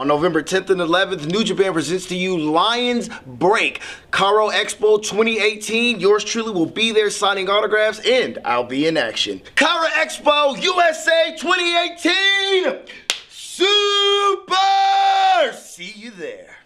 On November 10th and 11th, New Japan presents to you Lions Break. Chara Expo 2018. Yours truly will be there signing autographs and I'll be in action. Chara Expo USA 2018. Super! See you there.